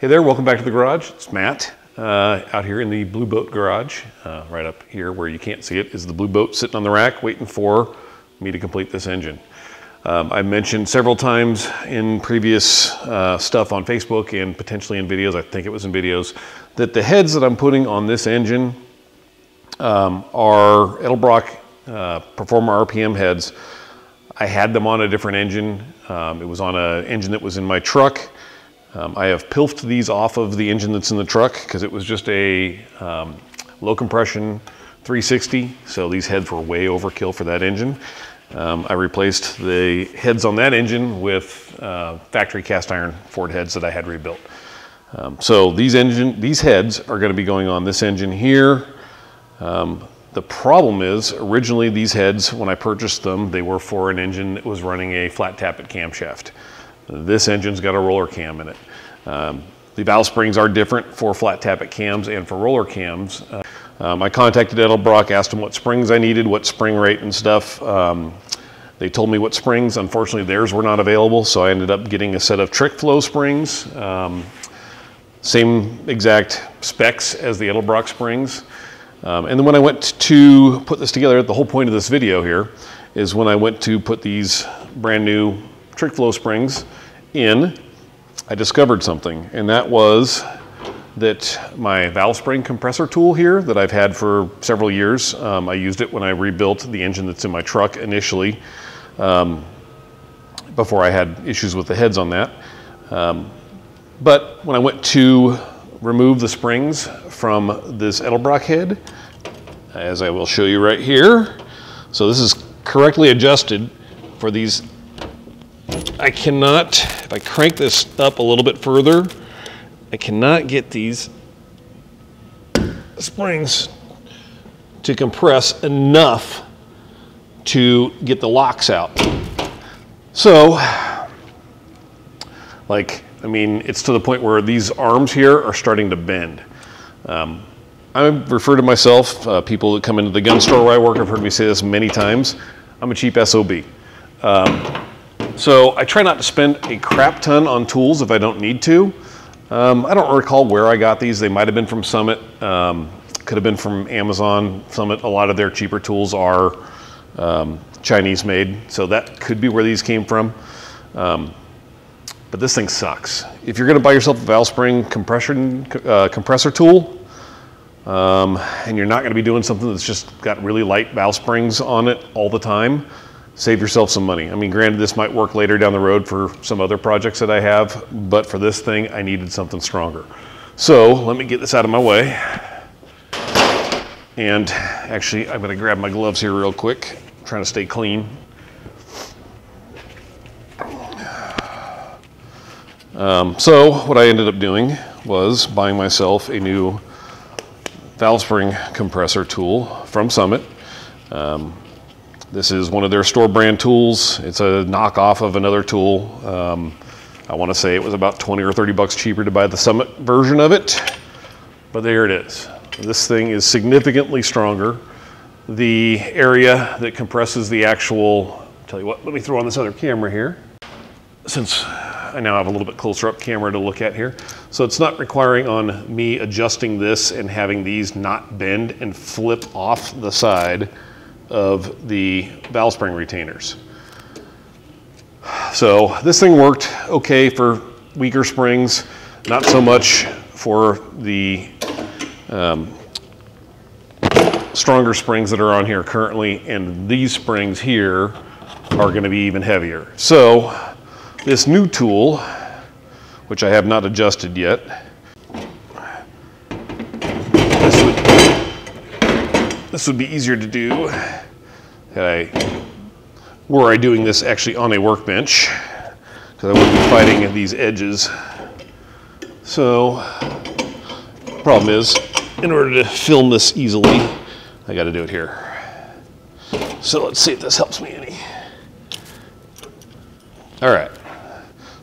Hey there, welcome back to the garage. It's Matt uh, out here in the Blue Boat garage. Uh, right up here where you can't see it is the Blue Boat sitting on the rack waiting for me to complete this engine. Um, I mentioned several times in previous uh, stuff on Facebook and potentially in videos, I think it was in videos, that the heads that I'm putting on this engine um, are Edelbrock uh, Performer RPM heads. I had them on a different engine. Um, it was on an engine that was in my truck. Um, I have pilfed these off of the engine that's in the truck because it was just a um, low compression 360. So these heads were way overkill for that engine. Um, I replaced the heads on that engine with uh, factory cast iron Ford heads that I had rebuilt. Um, so these engine, these heads are going to be going on this engine here. Um, the problem is originally these heads, when I purchased them, they were for an engine that was running a flat tappet camshaft. This engine's got a roller cam in it. Um, the valve springs are different for flat tappet cams and for roller cams. Uh, um, I contacted Edelbrock, asked them what springs I needed, what spring rate and stuff. Um, they told me what springs. Unfortunately, theirs were not available, so I ended up getting a set of trick flow springs. Um, same exact specs as the Edelbrock springs. Um, and then when I went to put this together, the whole point of this video here is when I went to put these brand new trick flow springs in, I discovered something, and that was that my valve spring compressor tool here that I've had for several years, um, I used it when I rebuilt the engine that's in my truck initially, um, before I had issues with the heads on that. Um, but when I went to remove the springs from this Edelbrock head, as I will show you right here, so this is correctly adjusted for these I cannot, if I crank this up a little bit further, I cannot get these springs to compress enough to get the locks out. So, like, I mean, it's to the point where these arms here are starting to bend. Um, I refer to myself, uh, people that come into the gun store where I work have heard me say this many times, I'm a cheap SOB. Um, so I try not to spend a crap ton on tools if I don't need to. Um, I don't recall where I got these. They might have been from Summit. Um, could have been from Amazon. Summit, a lot of their cheaper tools are um, Chinese made. So that could be where these came from. Um, but this thing sucks. If you're gonna buy yourself a valve spring compression, uh, compressor tool, um, and you're not gonna be doing something that's just got really light valve springs on it all the time, save yourself some money. I mean, granted, this might work later down the road for some other projects that I have, but for this thing, I needed something stronger. So let me get this out of my way. And actually, I'm gonna grab my gloves here real quick, I'm trying to stay clean. Um, so what I ended up doing was buying myself a new valve spring compressor tool from Summit. Um, this is one of their store brand tools. It's a knockoff of another tool. Um, I want to say it was about 20 or 30 bucks cheaper to buy the Summit version of it, but there it is. This thing is significantly stronger. The area that compresses the actual, tell you what, let me throw on this other camera here. Since I now have a little bit closer up camera to look at here. So it's not requiring on me adjusting this and having these not bend and flip off the side of the valve spring retainers. So this thing worked okay for weaker springs, not so much for the um, stronger springs that are on here currently, and these springs here are gonna be even heavier. So this new tool, which I have not adjusted yet, This would be easier to do had I, were I doing this actually on a workbench, because I wouldn't be fighting these edges. So, problem is, in order to film this easily, I got to do it here. So let's see if this helps me any. All right.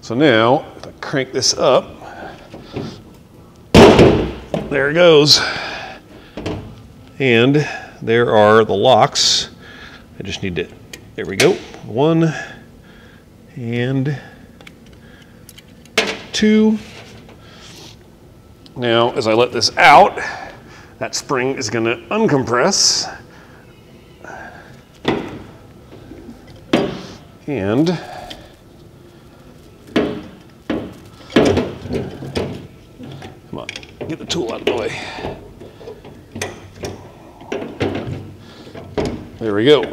So now, if I crank this up, there it goes. And there are the locks. I just need to, there we go. One and two. Now, as I let this out, that spring is gonna uncompress. And come on, get the tool out of the way. There we go.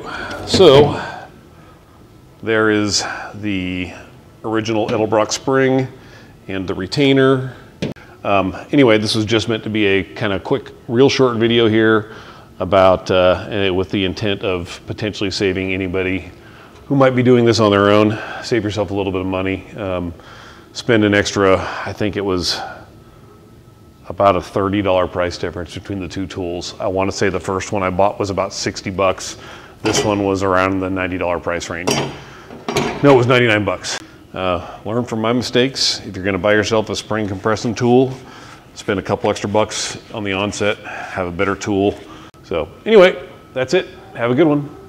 So there is the original Edelbrock spring and the retainer. Um, anyway, this was just meant to be a kind of quick, real short video here about, uh, with the intent of potentially saving anybody who might be doing this on their own. Save yourself a little bit of money. Um, spend an extra, I think it was about a $30 price difference between the two tools. I want to say the first one I bought was about 60 bucks. This one was around the $90 price range. No, it was 99 bucks. Uh, learn from my mistakes. If you're going to buy yourself a spring compressing tool, spend a couple extra bucks on the onset, have a better tool. So anyway, that's it. Have a good one.